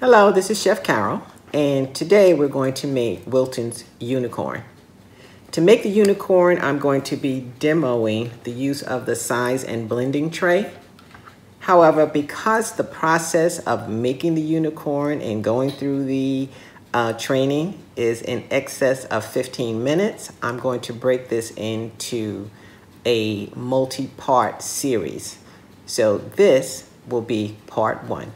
Hello, this is Chef Carol, and today we're going to make Wilton's unicorn. To make the unicorn, I'm going to be demoing the use of the size and blending tray. However, because the process of making the unicorn and going through the uh, training is in excess of 15 minutes, I'm going to break this into a multi-part series. So this will be part one.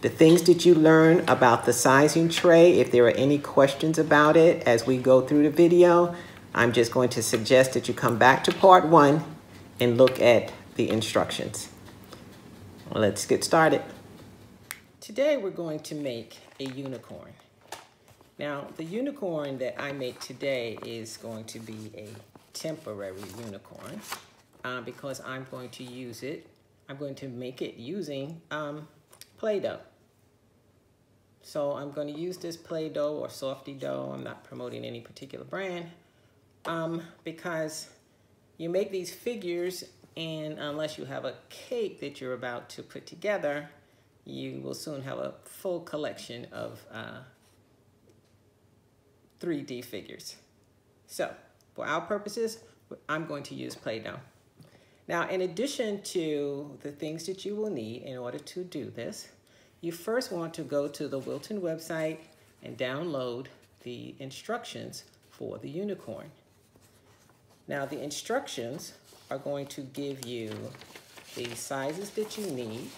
The things that you learn about the sizing tray, if there are any questions about it as we go through the video, I'm just going to suggest that you come back to part one and look at the instructions. Let's get started. Today we're going to make a unicorn. Now the unicorn that I make today is going to be a temporary unicorn uh, because I'm going to use it, I'm going to make it using um, Play-Doh. So I'm going to use this Play-Doh or Softee Dough. I'm not promoting any particular brand um, because you make these figures and unless you have a cake that you're about to put together, you will soon have a full collection of uh, 3D figures. So for our purposes, I'm going to use Play-Doh. Now, in addition to the things that you will need in order to do this, you first want to go to the Wilton website and download the instructions for the unicorn. Now the instructions are going to give you the sizes that you need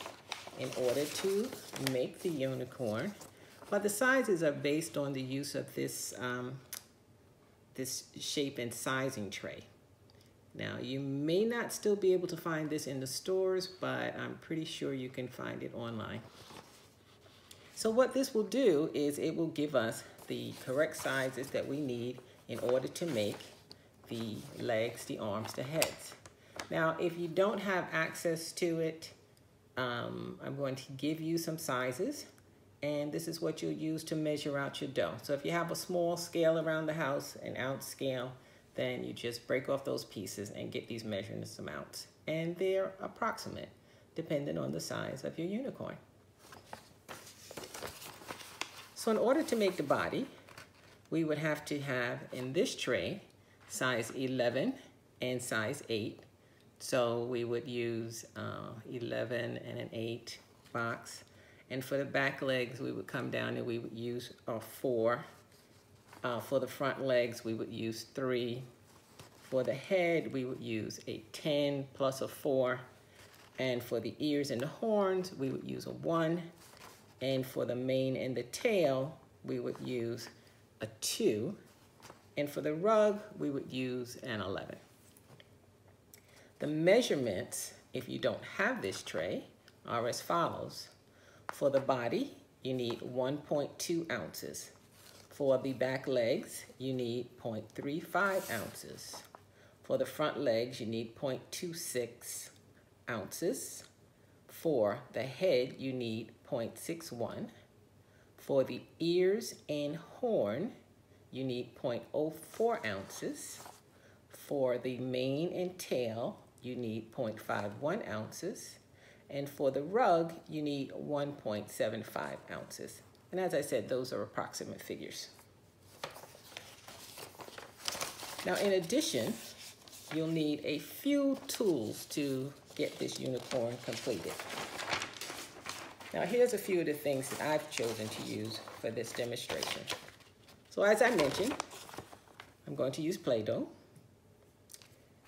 in order to make the unicorn, but the sizes are based on the use of this, um, this shape and sizing tray. Now, you may not still be able to find this in the stores, but I'm pretty sure you can find it online. So what this will do is it will give us the correct sizes that we need in order to make the legs, the arms, the heads. Now, if you don't have access to it, um, I'm going to give you some sizes and this is what you'll use to measure out your dough. So if you have a small scale around the house, an ounce scale, then you just break off those pieces and get these measurements amounts. And they're approximate, depending on the size of your unicorn. So in order to make the body, we would have to have in this tray size 11 and size 8. So we would use uh, 11 and an 8 box. And for the back legs, we would come down and we would use a 4. Uh, for the front legs, we would use 3. For the head, we would use a 10 plus a 4. And for the ears and the horns, we would use a 1. And for the mane and the tail, we would use a 2. And for the rug, we would use an 11. The measurements, if you don't have this tray, are as follows. For the body, you need 1.2 ounces. For the back legs, you need 0.35 ounces. For the front legs, you need 0.26 ounces. For the head, you need 0.61. For the ears and horn, you need 0.04 ounces. For the mane and tail, you need 0.51 ounces. And for the rug, you need 1.75 ounces. And as I said, those are approximate figures. Now, in addition, you'll need a few tools to get this unicorn completed. Now here's a few of the things that I've chosen to use for this demonstration. So as I mentioned, I'm going to use Play-Doh.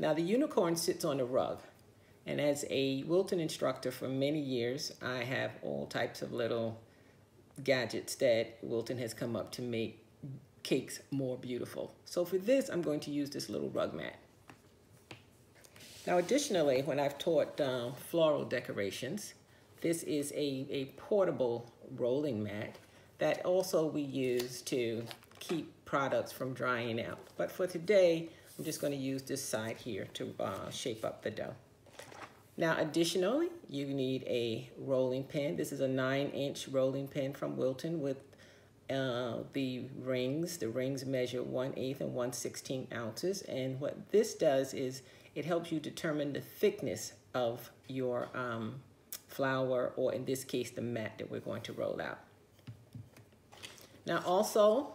Now the unicorn sits on a rug. And as a Wilton instructor for many years, I have all types of little gadgets that Wilton has come up to make cakes more beautiful. So for this, I'm going to use this little rug mat. Now additionally, when I've taught um, floral decorations, this is a, a portable rolling mat that also we use to keep products from drying out. But for today, I'm just going to use this side here to uh, shape up the dough. Now, additionally, you need a rolling pin. This is a nine inch rolling pin from Wilton with uh, the rings. The rings measure 1 8 and 1 16 ounces. And what this does is it helps you determine the thickness of your um, flour, or in this case, the mat that we're going to roll out. Now also,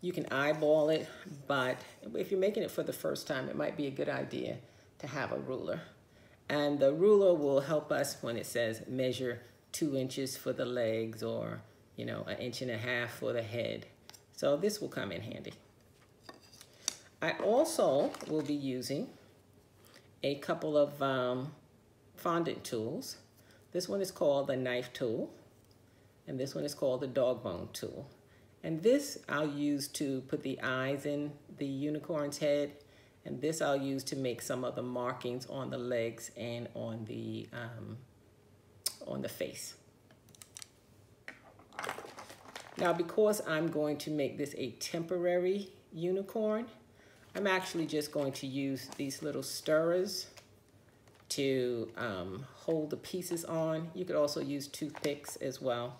you can eyeball it, but if you're making it for the first time, it might be a good idea to have a ruler. And the ruler will help us when it says measure two inches for the legs or, you know, an inch and a half for the head. So this will come in handy. I also will be using a couple of um, fondant tools. This one is called the knife tool, and this one is called the dog bone tool. And this I'll use to put the eyes in the unicorn's head, and this I'll use to make some of the markings on the legs and on the, um, on the face. Now, because I'm going to make this a temporary unicorn, I'm actually just going to use these little stirrers to um, hold the pieces on. You could also use toothpicks as well.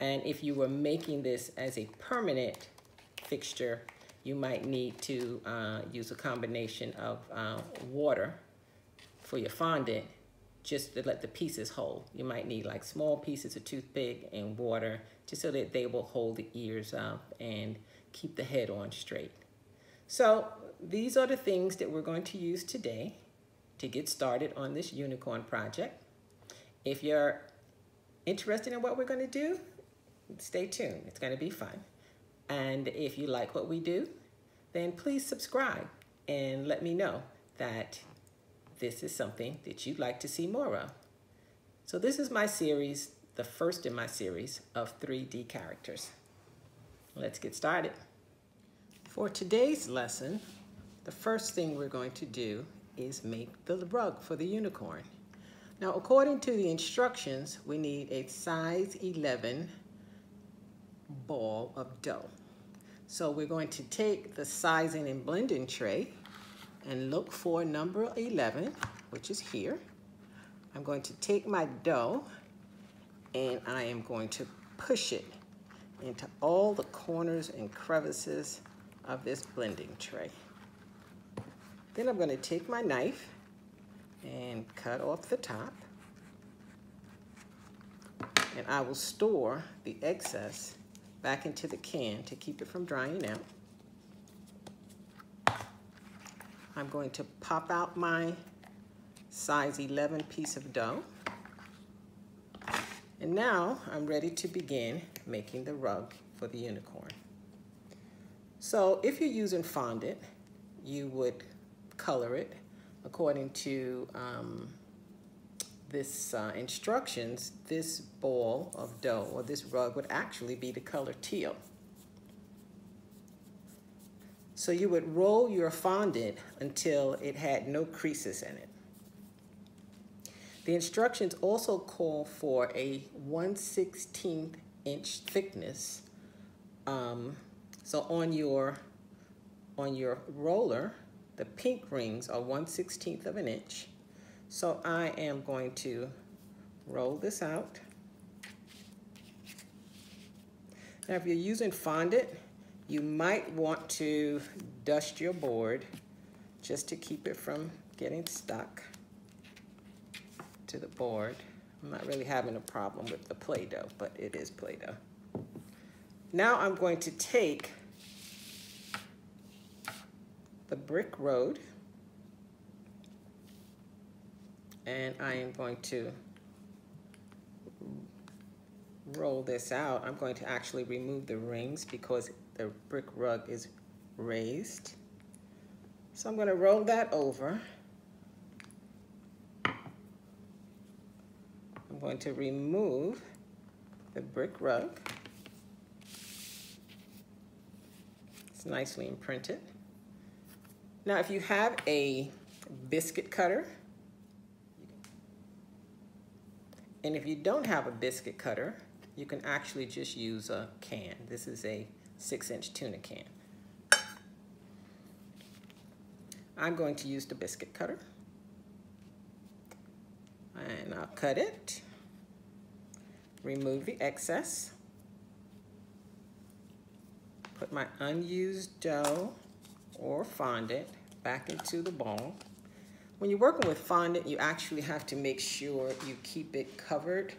And if you were making this as a permanent fixture, you might need to uh, use a combination of uh, water for your fondant just to let the pieces hold. You might need like small pieces of toothpick and water just so that they will hold the ears up and keep the head on straight. So these are the things that we're going to use today to get started on this unicorn project. If you're interested in what we're going to do, stay tuned. It's going to be fun. And if you like what we do, then please subscribe and let me know that this is something that you'd like to see more of. So this is my series, the first in my series of 3D characters. Let's get started. For today's lesson, the first thing we're going to do is make the rug for the unicorn. Now, according to the instructions, we need a size 11 ball of dough. So we're going to take the sizing and blending tray and look for number 11, which is here. I'm going to take my dough and I am going to push it into all the corners and crevices of this blending tray. Then I'm going to take my knife and cut off the top. And I will store the excess back into the can to keep it from drying out. I'm going to pop out my size 11 piece of dough. And now I'm ready to begin making the rug for the unicorn. So if you're using fondant, you would color it according to um, this uh, instructions, this ball of dough or this rug would actually be the color teal. So you would roll your fondant until it had no creases in it. The instructions also call for a 1 16th inch thickness. Um, so on your, on your roller, the pink rings are 1 16th of an inch. So I am going to roll this out. Now if you're using fondant, you might want to dust your board just to keep it from getting stuck to the board. I'm not really having a problem with the Play-Doh, but it is Play-Doh. Now I'm going to take the brick road and I am going to roll this out. I'm going to actually remove the rings because the brick rug is raised. So I'm going to roll that over. I'm going to remove the brick rug. It's nicely imprinted. Now if you have a biscuit cutter, and if you don't have a biscuit cutter, you can actually just use a can. This is a six inch tuna can. I'm going to use the biscuit cutter. And I'll cut it, remove the excess, put my unused dough or fondant back into the bowl. When you're working with fondant, you actually have to make sure you keep it covered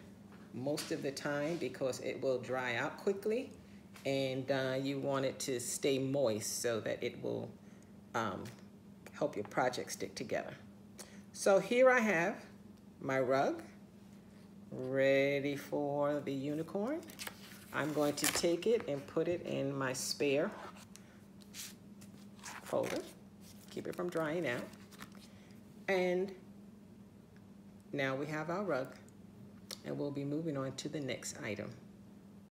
most of the time because it will dry out quickly and uh, you want it to stay moist so that it will um, help your project stick together. So here I have my rug ready for the unicorn. I'm going to take it and put it in my spare folder. Keep it from drying out. And now we have our rug and we'll be moving on to the next item.